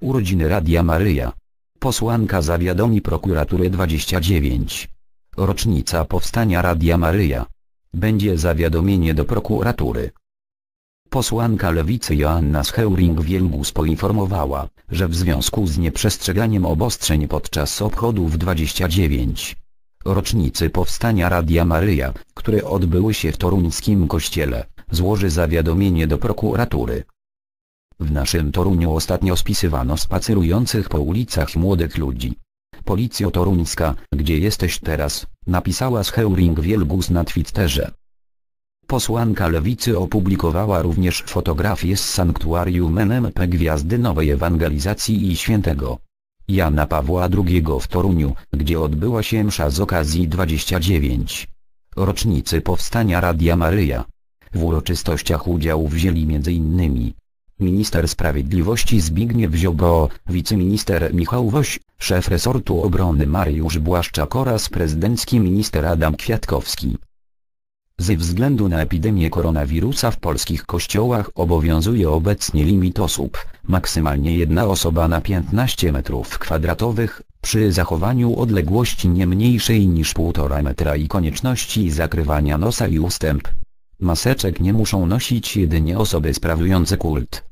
Urodziny Radia Maryja. Posłanka zawiadomi prokuratury 29. Rocznica powstania Radia Maryja. Będzie zawiadomienie do prokuratury. Posłanka lewicy Joanna Scheuring-Wielgus poinformowała, że w związku z nieprzestrzeganiem obostrzeń podczas obchodów 29 rocznicy powstania Radia Maryja, które odbyły się w toruńskim kościele, złoży zawiadomienie do prokuratury. W naszym Toruniu ostatnio spisywano spacerujących po ulicach młodych ludzi. Policjo toruńska, gdzie jesteś teraz, napisała Scheuring-Wielgus na Twitterze. Posłanka lewicy opublikowała również fotografię z sanktuarium NMP Gwiazdy Nowej Ewangelizacji i Świętego Jana Pawła II w Toruniu, gdzie odbyła się msza z okazji 29. rocznicy powstania Radia Maryja. W uroczystościach udział wzięli m.in. Minister Sprawiedliwości Zbigniew Ziobro, wiceminister Michał Woś, szef resortu obrony Mariusz Błaszczak oraz prezydencki minister Adam Kwiatkowski. Ze względu na epidemię koronawirusa w polskich kościołach obowiązuje obecnie limit osób, maksymalnie jedna osoba na 15 metrów kwadratowych, przy zachowaniu odległości nie mniejszej niż 1,5 metra i konieczności zakrywania nosa i ustęp. Maseczek nie muszą nosić jedynie osoby sprawujące kult.